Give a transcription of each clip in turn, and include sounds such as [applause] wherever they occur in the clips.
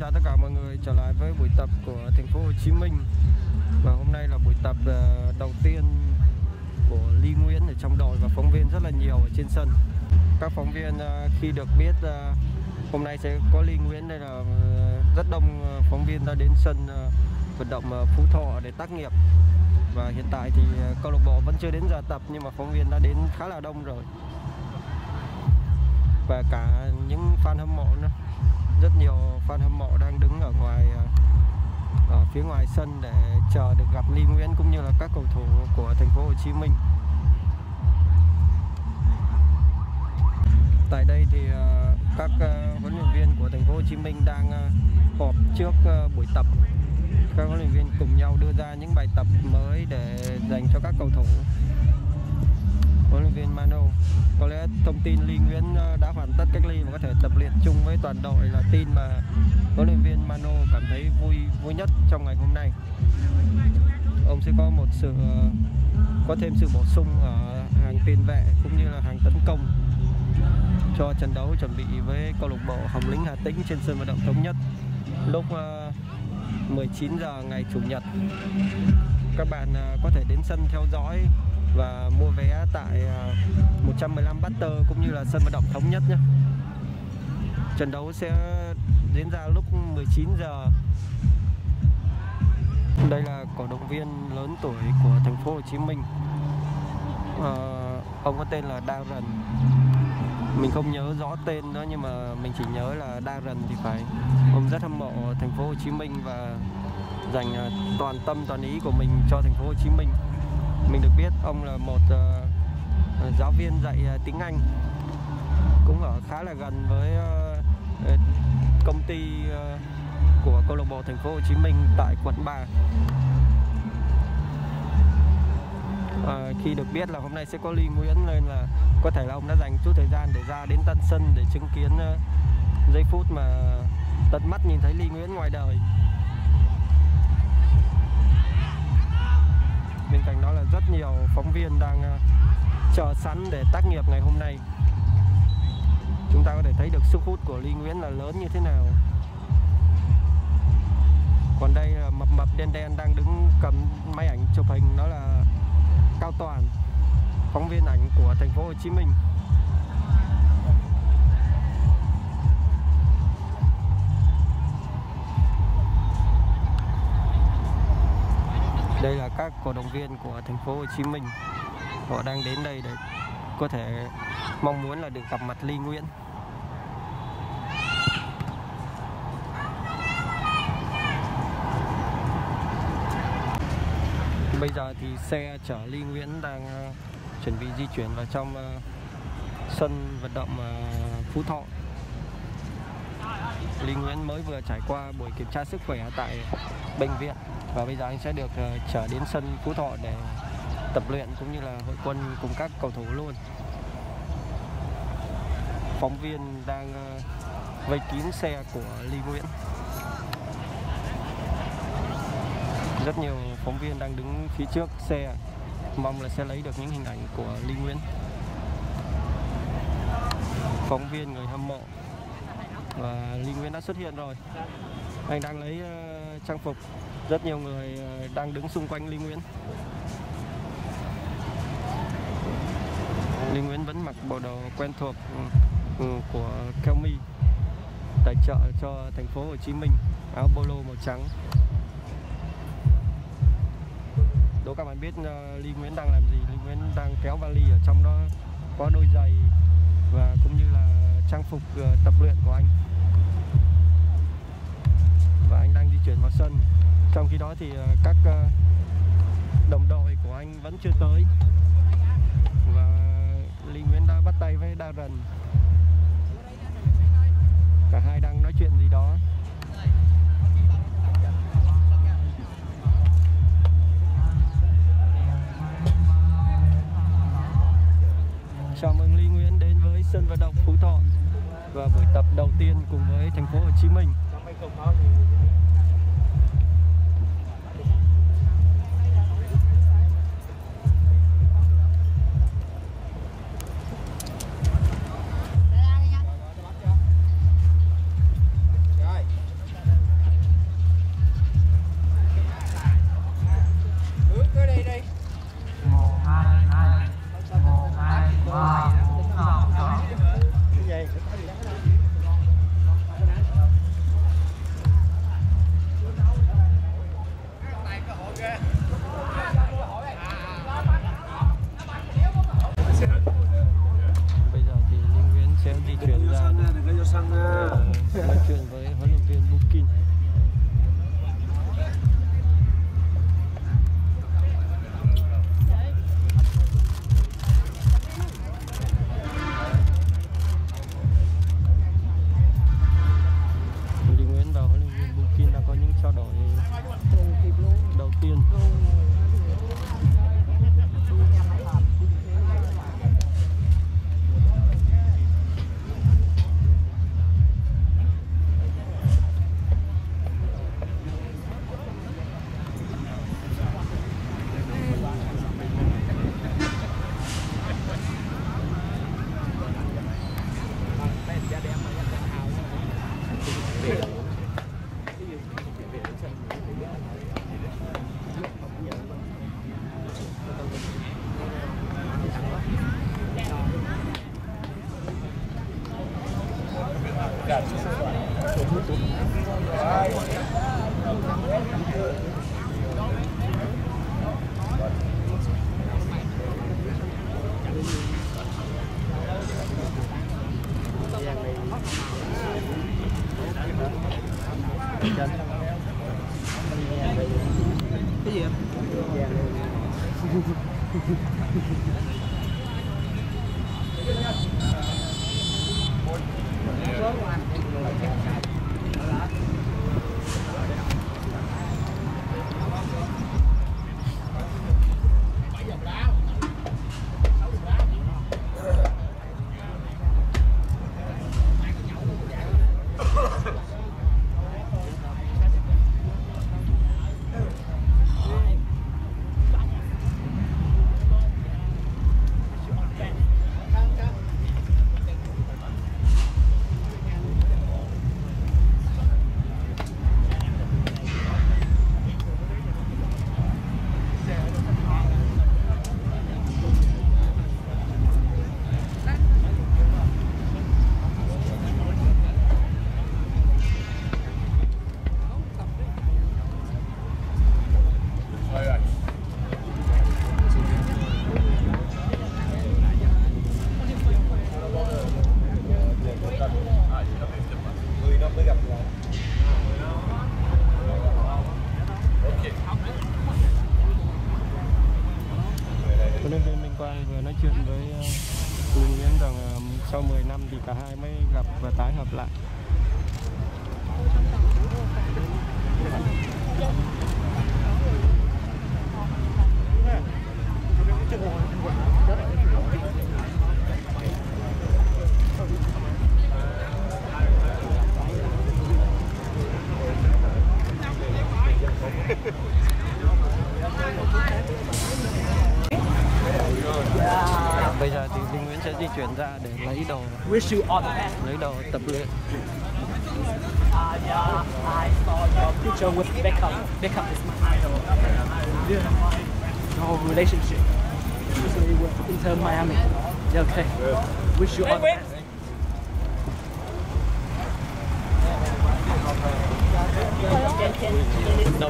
chào tất cả mọi người trở lại với buổi tập của thành phố Hồ Chí Minh. Và hôm nay là buổi tập ờ, đầu tiên của Ly Nguyễn ở trong đội và phóng viên rất là nhiều ở trên sân. Các phóng viên ờ, khi được biết ờ, hôm nay sẽ có Ly Nguyễn đây là rất đông phóng viên đã đến sân vận động Phú Thọ để tác nghiệp. Và hiện tại thì câu lạc bộ vẫn chưa đến giờ tập nhưng mà phóng viên đã đến khá là đông rồi. Và cả những fan hâm mộ nữa rất nhiều fan hâm mộ đang đứng ở ngoài ờ, ở phía ngoài sân để chờ được gặp Lý Nguyễn cũng như là các cầu thủ của thành phố Hồ Chí Minh. Tại đây thì ờ, các ờ, huấn luyện viên của thành phố Hồ Chí Minh đang họp trước buổi tập. Các huấn luyện viên cùng nhau đưa ra những bài tập mới để dành cho các cầu thủ. Huấn luyện viên Mano có lẽ thông tin Lý Nguyễn ờ, đã hoàn tất cách ly và có thể tập luyện chung với toàn đội là tin mà huấn luyện viên Mano cảm thấy vui vui nhất trong ngày hôm nay. Ông sẽ có một sự ờ, có thêm sự bổ sung ở hàng tiền vệ cũng như là hàng tấn công cho trận đấu chuẩn bị với câu lạc bộ Hồng Lĩnh Hà Tĩnh trên sân vận động thống nhất lúc ờ, 19 giờ ngày chủ nhật. Các bạn có thể đến sân theo dõi và mua vé tại à, 115 Butter cũng như là sân vận động thống nhất nhé. Trận đấu sẽ diễn ra lúc 19 giờ. Đây là cổ động viên lớn tuổi của thành phố Hồ Chí Minh. à, ông có tên là Darren. Mình không nhớ rõ tên đó nhưng mà mình chỉ nhớ là Darren thì phải. Ông rất hâm mộ thành phố Hồ Chí Minh và dành à, toàn tâm toàn ý của mình cho thành phố Hồ Chí Minh. Mình được biết ông là một uh, giáo viên dạy uh, tiếng Anh cũng ở khá là gần với uh, công ty uh, của câu lạc bộ thành phố Hồ Chí Minh tại quận 3. À, khi được biết là hôm nay sẽ có Ly Nguyễn nên là có thể là ông đã dành chút thời gian để ra đến Tân Sơn để chứng kiến uh, giây phút mà tận mắt nhìn thấy Ly Nguyễn ngoài đời. Bên cạnh đó là rất nhiều phóng viên đang ờ, chờ sẵn để tác nghiệp ngày hôm nay. Chúng ta có thể thấy được sức hút của Lý Nguyễn là lớn như thế nào. Còn đây là mập mập đen đen đang đứng cầm máy ảnh chụp hình đó là Cao Toàn, phóng viên ảnh của thành phố Hồ Chí Minh. Đây là các cổ động viên của thành phố Hồ Chí Minh. Họ đang đến đây để có thể mong muốn là được gặp mặt Ly Nguyễn. Bây giờ thì xe chở Ly Nguyễn đang ờ, chuẩn bị di chuyển vào trong ờ, sân vận động ờ, Phú Thọ. Ly Nguyễn mới vừa trải qua buổi kiểm tra sức khỏe tại bệnh viện và bây giờ anh sẽ được ờ, trở đến sân Phú Thọ để tập luyện cũng như là hội quân cùng các cầu thủ luôn. Phóng viên đang ờ, vây kín xe của lý Nguyễn. Rất nhiều phóng viên đang đứng phía trước xe, mong là sẽ lấy được những hình ảnh của lý Nguyễn. Phóng viên người hâm mộ và lý Nguyễn đã xuất hiện rồi. Anh đang lấy ờ, trang phục. Rất nhiều người ờ, đang đứng xung quanh Lý Nguyễn. Lý Nguyễn vẫn mặc bộ đồ quen thuộc ừ, của Kelmy tài trợ cho thành phố Hồ Chí Minh áo polo màu trắng. Đố các bạn biết uh, Nguyễn đang làm gì? Lý Nguyễn đang kéo vali ở trong đó có đôi giày và cũng như là trang phục uh, tập luyện của anh. Và anh đang di chuyển vào sân trong khi đó thì ờ, các ờ, đồng đội của anh vẫn chưa tới. Và Lý Nguyễn đã bắt tay với Darren. Cả hai đang nói chuyện gì đó. Chào mừng Lý Nguyễn đến với sân vận động Phú Thọ và buổi tập đầu tiên cùng với thành phố Hồ Chí Minh. Wish you all the best. lấy đồ tập luyện Uh, yeah, I saw your picture with Beckham. Beckham is my idol. Yeah, Your relationship. Recently with Inter Miami. Yeah, okay. Wish you all the best. No,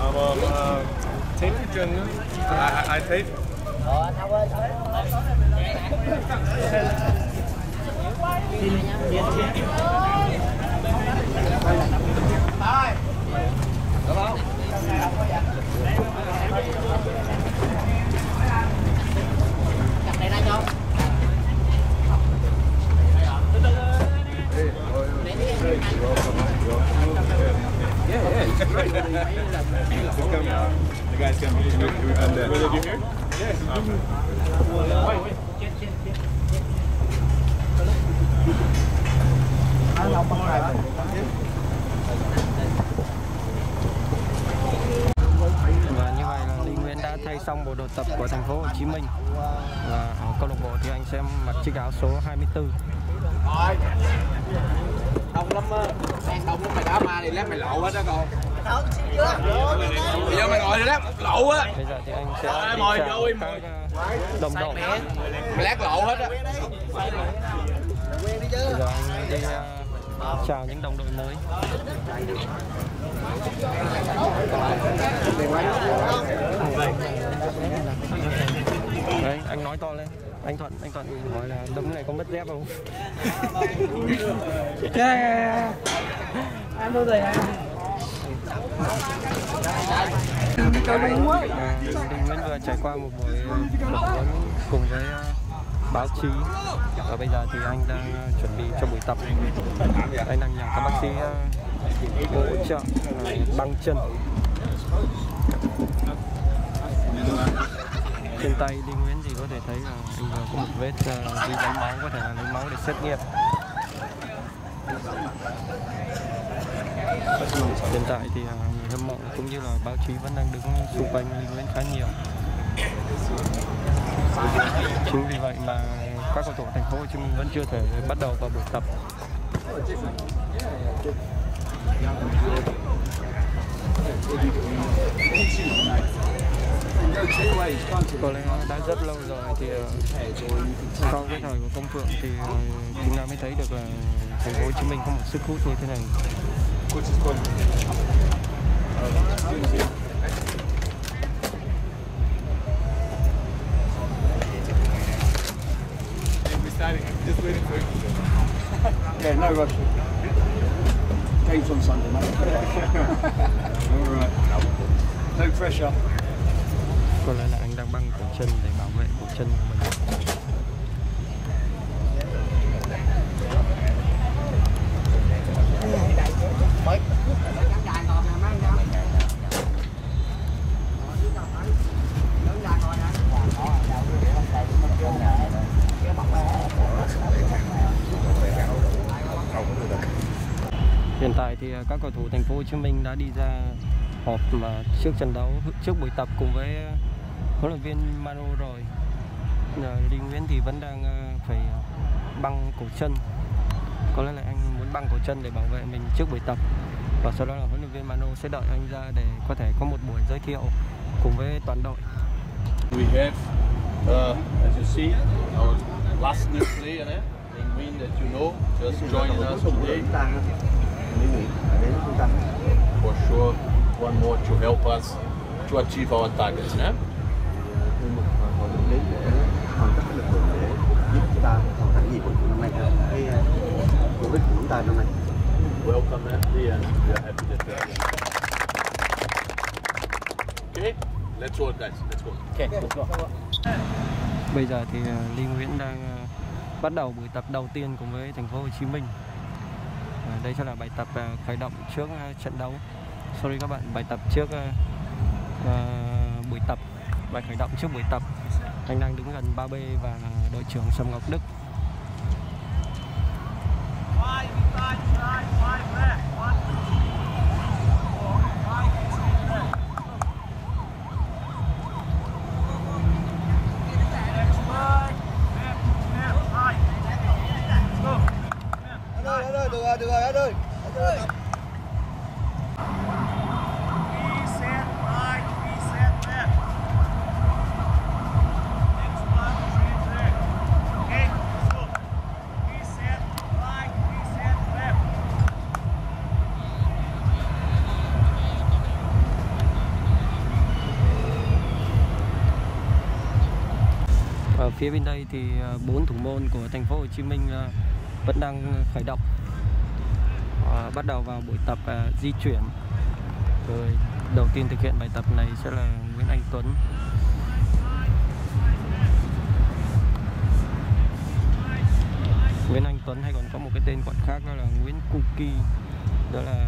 Aber äh, Tape dyan I, I, I tape The guys can be and then Will they be here? và như vậy là Lý Nguyễn đã thay xong bộ đồ tập của thành phố Hồ Chí Minh. Và ở câu lạc bộ thì anh sẽ mặc chiếc áo số 24 Đông lắm á. Đông lắm mày đá ma thì lát mày lộ hết đó con Bây giờ mày ngồi thì lát lộ á. Bây giờ thì anh sẽ mời vô, uh, đồng đội. Mày lát lộ hết á. Bây giờ anh đi uh, chào những đồng đội mới. Đấy anh nói to lên. Anh Thuận anh Thuận hỏi là đấm này có mất dép không? [laughs] Yeah. Anh đâu rồi anh? À, Đình Nguyễn vừa trải qua một buổi phỏng vấn cùng với báo chí và bây giờ thì anh đang chuẩn bị cho buổi tập à, à, à, anh đang nhờ các bác sĩ hỗ trợ. Băng chân. Trên tay Đinh Nguyễn thì có thể thấy là anh vừa có một vết đi lấy máu có thể là lấy máu để xét nghiệm hiện tại thì à, người hâm mộ cũng như là báo chí vẫn đang đứng xung quanh Linh Nguyễn khá nhiều. Chính vì vậy mà các cầu thủ thành phố Hồ Chí Minh vẫn chưa thể bắt đầu vào buổi tập. Có lẽ đã rất lâu rồi thì à, sau cái thời của công phượng thì à, chúng ta mới thấy được là thành phố Hồ Chí Minh có một sức hút như thế này. We're starting. Just waiting for you. Yeah, no rush. Game's on Sunday, mate. [laughs] All right. No pressure. có lẽ là anh đang băng cổ chân để bảo vệ cổ chân của mình Hiện tại thì à, các cầu thủ thành phố Hồ Chí Minh đã đi ra họp mà trước trận đấu trước buổi tập cùng với à, huấn luyện viên Manu rồi. Giờ Linh Nguyễn thì vẫn đang à, phải băng cổ chân. Có lẽ là anh muốn băng cổ chân để bảo vệ mình trước buổi tập. Và sau đó là huấn luyện viên Manu sẽ đợi anh ra để có thể có một buổi giới thiệu cùng với toàn đội. We have, uh, as you see, our last new player, eh? Win that you know, just joined us today. For sure, one more to help us to achieve our targets, đến để hoàn tất cái lực lượng để giúp chúng ta hoàn thành nhiệm vụ của năm nay cái mục đích của chúng ta năm nay Welcome, Andy, and we are happy that here. Okay, let's go, guys. Let's go. Okay, let's go. Bây giờ thì à, Linh Nguyễn đang à, bắt đầu buổi tập đầu tiên cùng với thành phố Hồ Chí Minh. À, đây sẽ là bài tập à, khởi động trước à, trận đấu. Sorry các bạn, bài tập trước à, à, buổi tập, bài khởi động trước buổi tập. Anh đang đứng gần 3B và đội trưởng Sâm Ngọc Đức. Phía bên đây thì ờ, bốn thủ môn của thành phố Hồ Chí Minh ờ, vẫn đang khởi động. và bắt đầu vào buổi tập di chuyển. Rồi đầu tiên thực hiện bài tập này sẽ là Nguyễn Anh Tuấn. Nguyễn Anh Tuấn hay còn có một cái tên gọi khác đó là Nguyễn Cookie. Đó là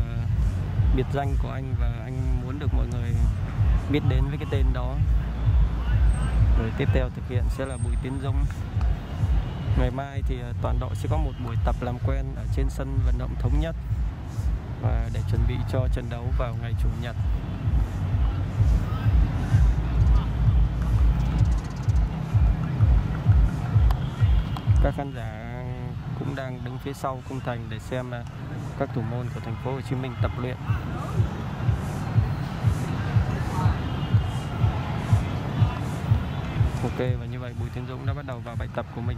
biệt danh của anh và anh muốn được mọi người biết đến với cái tên đó rồi tiếp theo thực hiện sẽ là buổi Tiến dung ngày mai thì ờ, toàn đội sẽ có một buổi tập làm quen ở trên sân vận động thống nhất. Và để chuẩn bị cho trận đấu vào ngày chủ nhật. Các khán giả cũng đang đứng phía sau cung thành để xem ờ, các thủ môn của thành phố Hồ Chí Minh tập luyện. Ok, và như vậy Bùi Tiến Dũng đã bắt đầu vào bài tập của mình.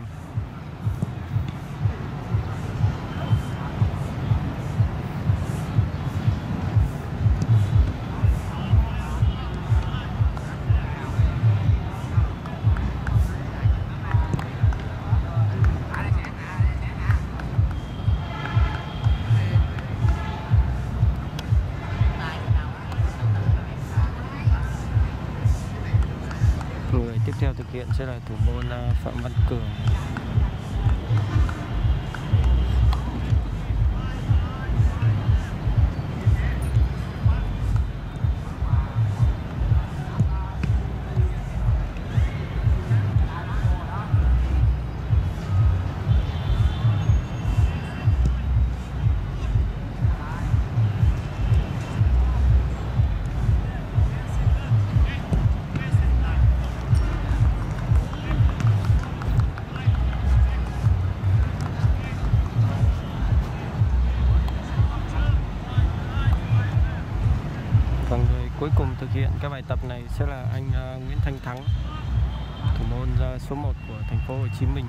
tiếp theo thực hiện sẽ là thủ môn à, Phạm Văn Cường. Tập này sẽ là anh à, Nguyễn Thanh Thắng, thủ môn à, số 1 của thành phố Hồ Chí Minh.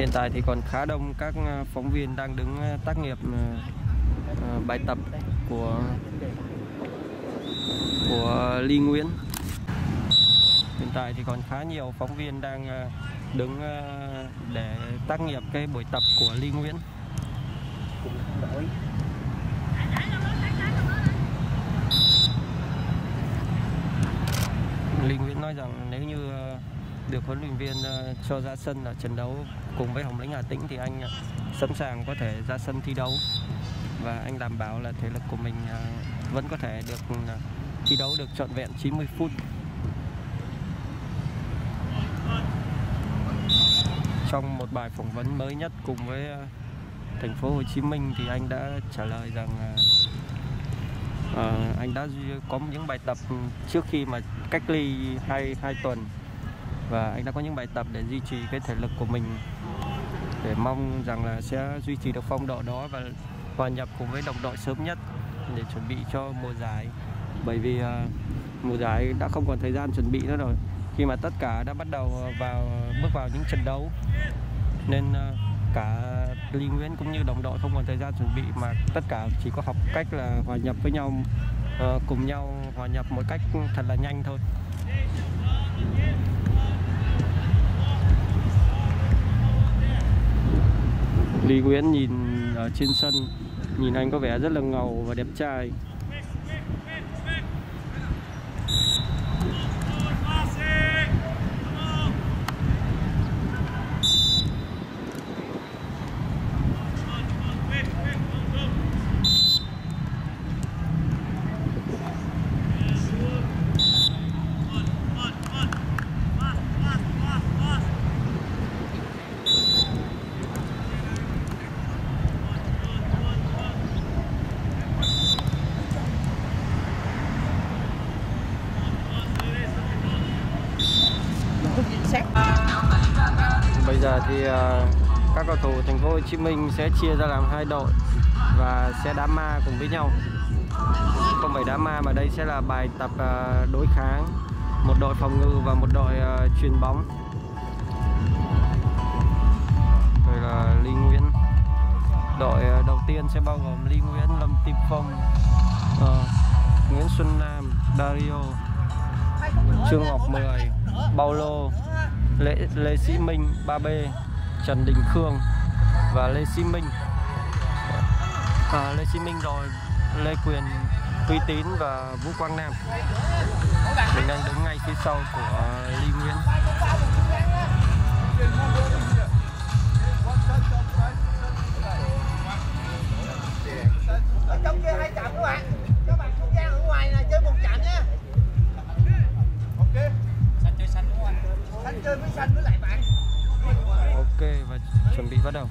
Hiện tại thì còn khá đông các ờ, phóng viên đang đứng ờ, tác nghiệp ờ, bài tập của của Ly Nguyễn. Hiện tại thì còn khá nhiều phóng viên đang đứng để tác nghiệp cái buổi tập của Ly Nguyễn. Ly Nguyễn nói rằng nếu như được huấn luyện viên ờ, cho ra sân ở trận đấu cùng với Hồng Lĩnh Hà Tĩnh thì anh ờ, sẵn sàng có thể ra sân thi đấu và anh đảm bảo là thể lực của mình ờ, vẫn có thể được thi đấu được trọn vẹn 90 phút. Trong một bài phỏng vấn mới nhất cùng với thành phố Hồ Chí Minh thì anh đã trả lời rằng ờ, anh đã có những bài tập trước khi mà cách ly hai hai tuần và anh đã có những bài tập để duy trì cái thể lực của mình để mong rằng là sẽ duy trì được phong độ đó và hòa nhập cùng với đồng đội sớm nhất để chuẩn bị cho mùa giải. Bởi vì uh, mùa giải đã không còn thời gian chuẩn bị nữa rồi. Khi mà tất cả đã bắt đầu vào bước vào những trận đấu nên uh, cả Lý Nguyễn cũng như đồng đội không còn thời gian chuẩn bị mà tất cả chỉ có học cách là hòa nhập với nhau uh, cùng nhau hòa nhập một cách thật là nhanh thôi. Lý Nguyễn nhìn ở trên sân, nhìn anh có vẻ rất là ngầu và đẹp trai Bây giờ thì ờ, các cầu thủ thành phố Hồ Chí Minh sẽ chia ra làm hai đội và sẽ đá ma cùng với nhau. Không phải đá ma mà đây sẽ là bài tập ờ, đối kháng, một đội phòng ngự và một đội ờ, truyền bóng. Đây là Lý Nguyễn. Đội ờ, đầu tiên sẽ bao gồm Lý Nguyễn, Lâm Tim Phong, Nguyễn Xuân Nam, Dario, Trương Ngọc Mười, Paulo, Lê, Lê Sĩ Minh 3B Trần Đình Khương và Lê Sĩ Minh. À, Lê Sĩ Minh rồi Lê Quyền Uy Tín và Vũ Quang Nam. Mình đang đứng ngay phía sau của Ly Nguyễn. Ở trong kia hai chạm các bạn. Các bạn không gian ở ngoài là chơi một chạm nhé ok. Xanh chơi xanh đúng không xanh chơi với xanh chuẩn bị bắt đầu.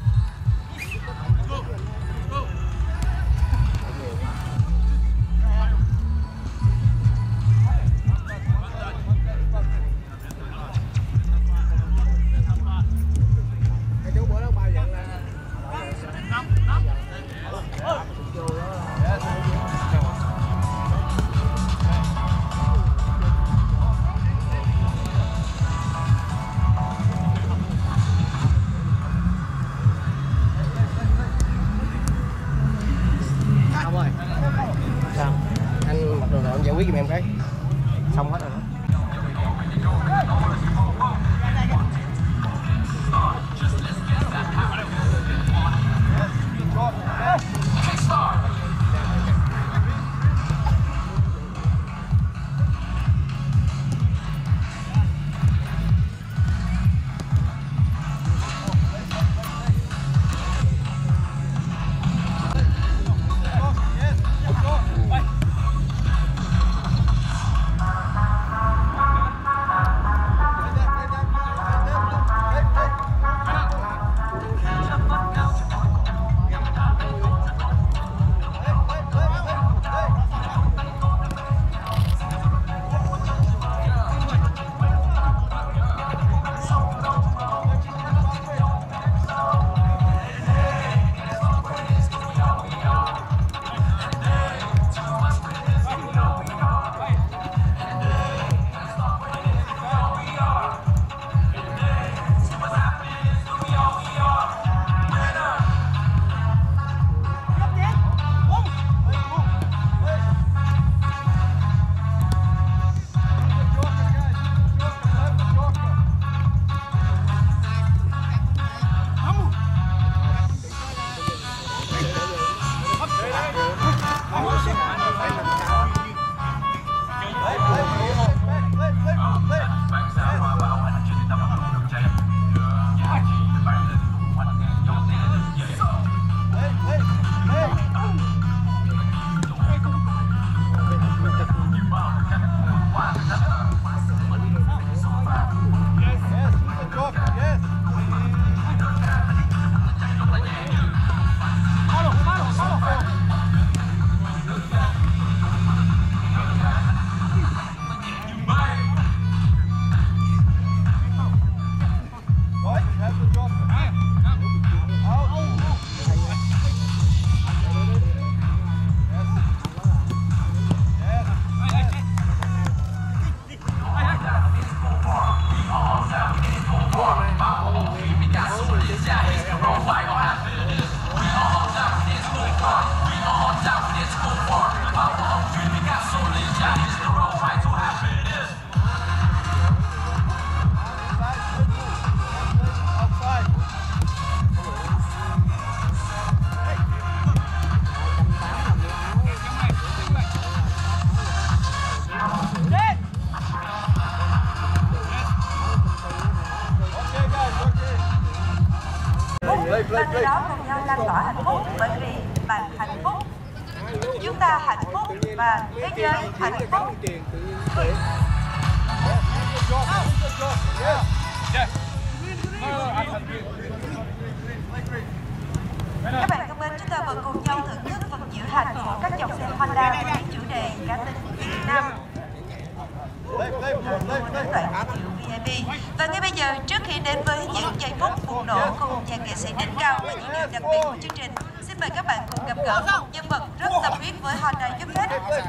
Giờ trước khi đến với những giây phút bùng nổ cùng dàn nghệ sĩ đỉnh cao và những điều đặc biệt của chương trình, xin mời các bạn cùng gặp gỡ một nhân vật rất tâm huyết với Honda giúp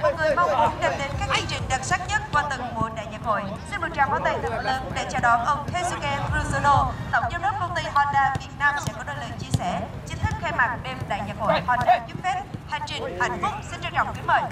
một người mong muốn đem đến các chương trình đặc sắc nhất qua từng mùa đại nhạc hội. Xin một tràng pháo tay thật lớn để chào đón ông Keisuke Furusono tổng giám đốc công ty Honda Việt Nam sẽ có đôi lời chia sẻ chính thức khai mạc đêm đại nhạc hội Honda giúp hành trình hạnh phúc xin trân trọng kính mời.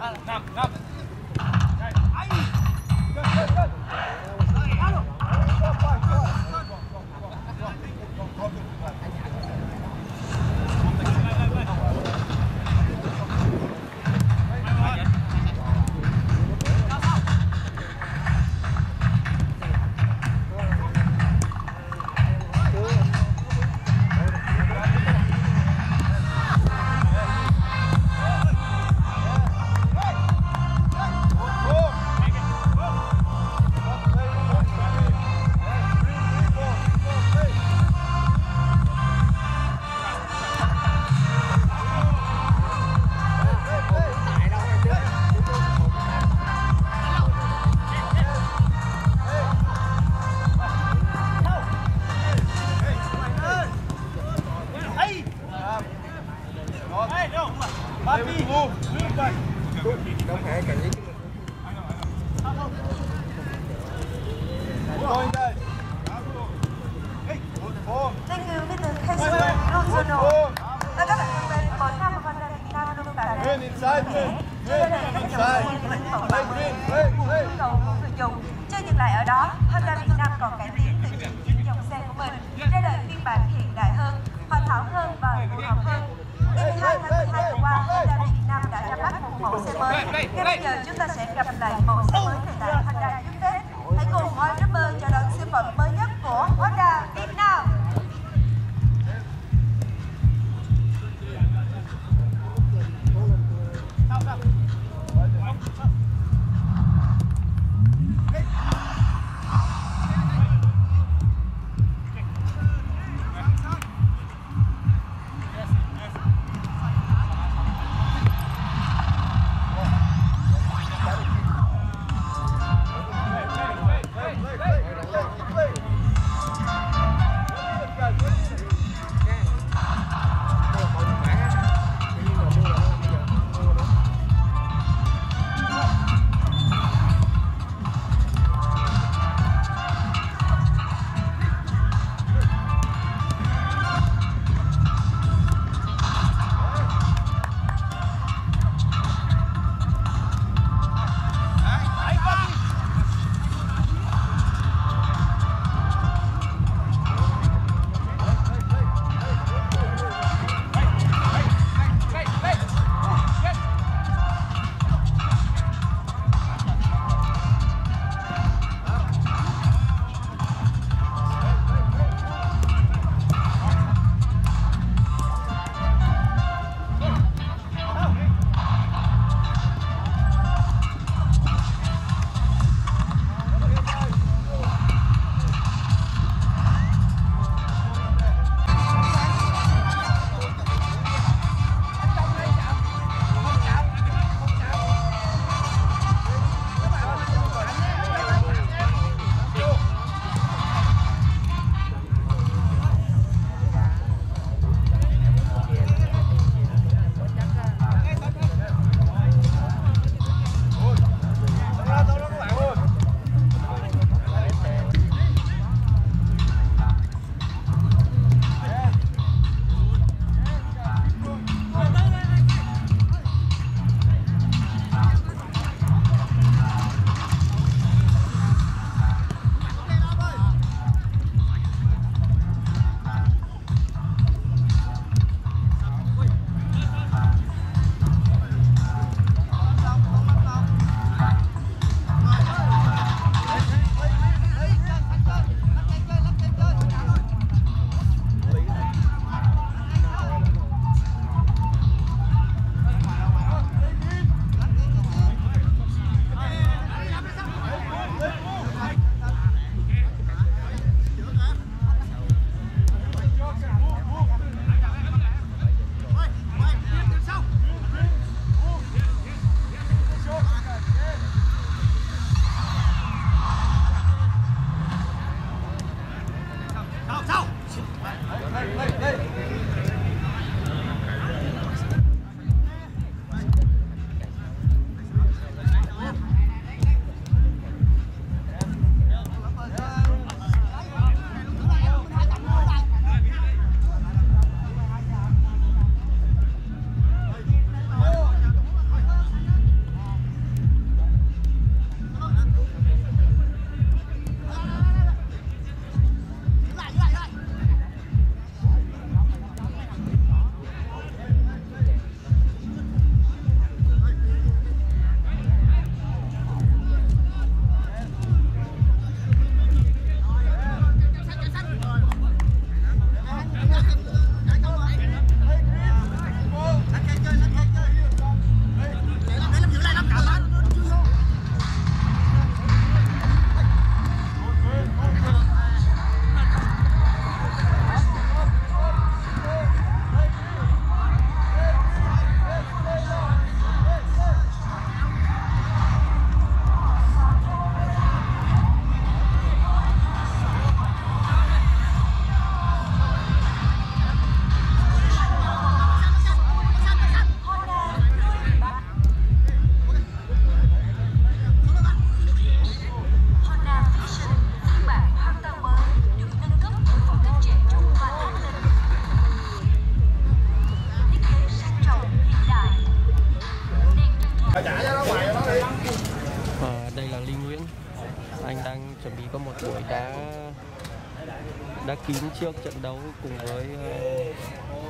Trước trận đấu cùng với ờ,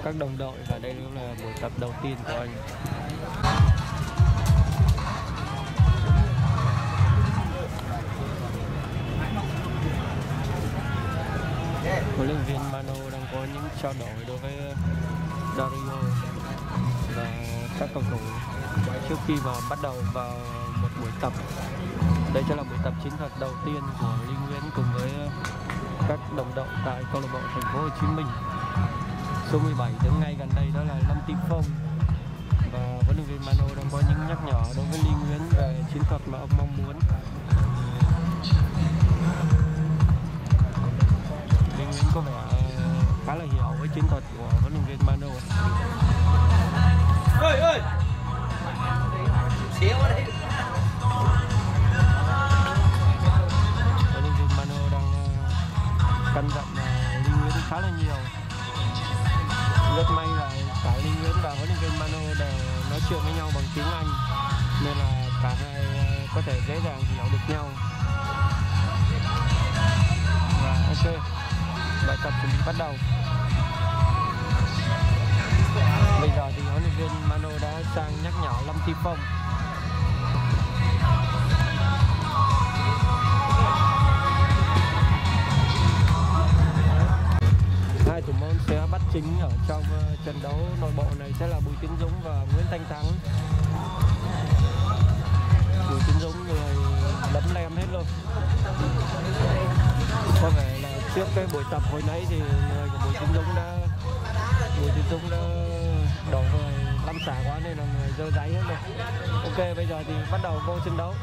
các đồng đội và đây cũng là buổi tập đầu tiên của anh. huấn luyện viên Mano đang có những trao đổi đối với Dario và các cầu thủ trước khi vào, bắt đầu vào một buổi tập đây sẽ là buổi tập chiến thuật đầu tiên của Linh Nguyễn cùng với các đồng đội tại câu lạc bộ Thành phố Hồ Chí Minh. Số 17 đứng ngay gần đây đó là Lâm Tiến Phong. Và huấn luyện viên Mano đang có những nhắc nhở đối với Lý Nguyễn về chiến thuật mà ông mong muốn. Lý Nguyễn có vẻ ờ, khá là hiểu với chiến thuật của huấn luyện viên Mano ơi ơi xíu ở đây. Cân căn dặn Linh Nguyễn khá là nhiều. Rất may là cả Linh Nguyễn và huấn luyện viên Mano đều nói chuyện với nhau bằng tiếng Anh, nên là cả hai à, có thể dễ dàng hiểu được nhau. Và ok, bài tập chuẩn bị bắt đầu. Bây giờ thì huấn luyện viên Mano đã sang nhắc nhở Lâm Thi Phong. Sẽ bắt chính ở trong ờ, trận đấu nội bộ này sẽ là Bùi Tiến Dũng và Nguyễn Thanh Thắng. Bùi Tiến Dũng người lấm lem hết luôn. Có vẻ là trước cái buổi tập hồi nãy thì người của Bùi Tiến Dũng đã, Bùi Tiến Dũng đã đổ người lăn xả quá nên là người dơ giấy hết rồi ok, bây giờ thì bắt đầu vô trận đấu.